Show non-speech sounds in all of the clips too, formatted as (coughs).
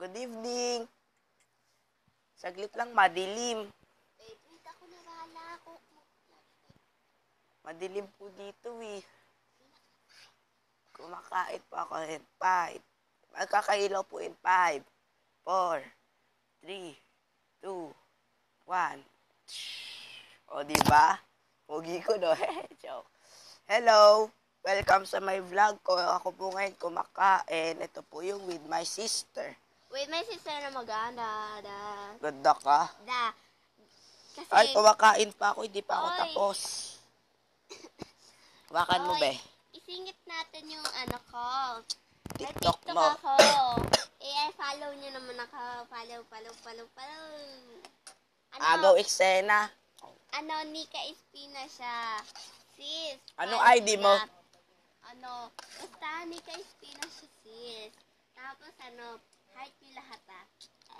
Good evening. Saglit lang, madilim. Eh, wait ako na bahala ako. Madilim po dito eh. Kumakain po ako in 5. Magkakailaw po in 5, 4, 3, 2, 1. O, di ba? Pogi ko, no? (laughs) Joke. Hello! Welcome sa my vlog ko. Ako po ngayon kumakain. Ito po yung with my sister. Wait, may sister na maganda. Da. Ganda ka. Da. Kasi, Ay, kumakain pa ako. Hindi pa ako Oy. tapos. Wakan mo, Oy, be. Isingit natin yung ano ko. May TikTok TikTok mo. ako. eh, follow nyo naman ako. Follow, follow, follow, follow. Ano, Agaw eksena. ano, Nika Espina siya. Sis. Anong follow ID mo? niya. Ano, basta Nika Espina siya, sis. Tapos, ano, heart nyo lahat, ah.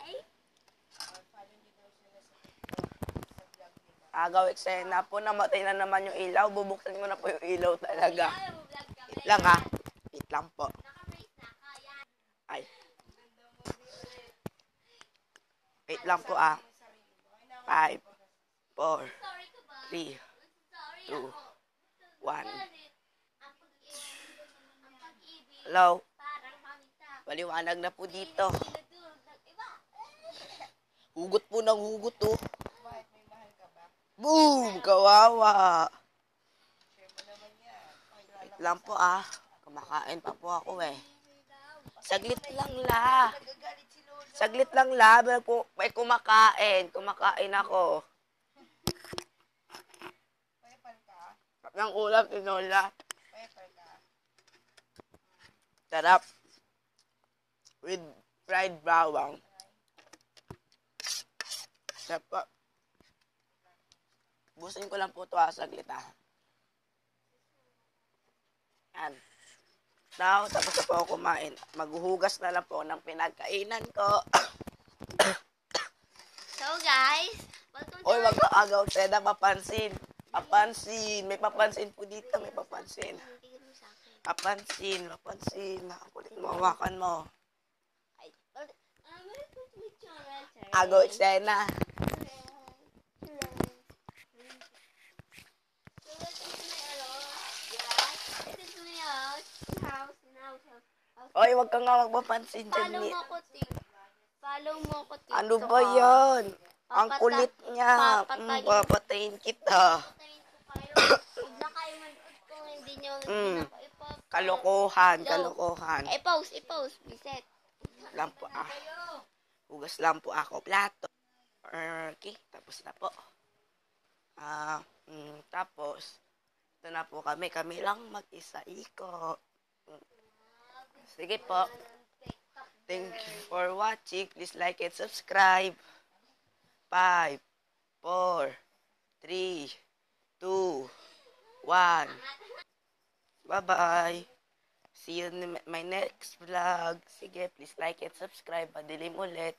Ay, Agaw eksena po. Namatay na naman yung ilaw. Bubuksan ko na po yung ilaw talaga. Wait lang ha. Wait lang po. Ay. Wait lang po ah. 5, 4, Sorry ka ba? 3, Sorry 2, ako. 1. Ang pag-ibig, ang pag-ibig, Hello? Maliwanag na po dito. Hugot po ng hugot oh. Boom! Kawawa! Wait lang po ah. Kumakain pa po ako eh. Saglit lang la. Saglit lang la. May kumakain. Kumakain ako. Ng ulam, tinola. Sarap. With fried bawang. Po. Busin ko lang po ito ha, saglit ha. Yan. Now, tapos na po ako kumain. Maghuhugas na lang po ng pinagkainan ko. (coughs) So guys, welcome Oy, to wag ka agaw, Seda, papansin. Papansin. May papansin po dito, may papansin. Papansin, papansin. Nakakulit mo, hawakan mo. Ay, well, um, welcome to my channel, sir. Agaw, Sena. So, welcome to my ano, yeah, this is my house, house, house, house, house. Oy, wag ka nga magpapansin dyan. Follow mo ko, tik. Follow mo ko, tik. Ano ba yan? Ang kulit niya. papatayin. Mm, papatayin kita. Patayin ko kayo. Huwag na kayo manood kung hindi nyo, Mm. ako. Kalokohan, kalokohan. I-post, i-post, biset. lang po ah. Hugas lang po ako plato. Okay, tapos na po. Ah, mm, tapos ito na po kami. Kami lang mag-isa iko. Sige po. Thank you for watching. Please like and subscribe. 5, 4, 3, 2, 1. Bye-bye. See you in my next vlog. Sige, please like and subscribe. Madilim ulit.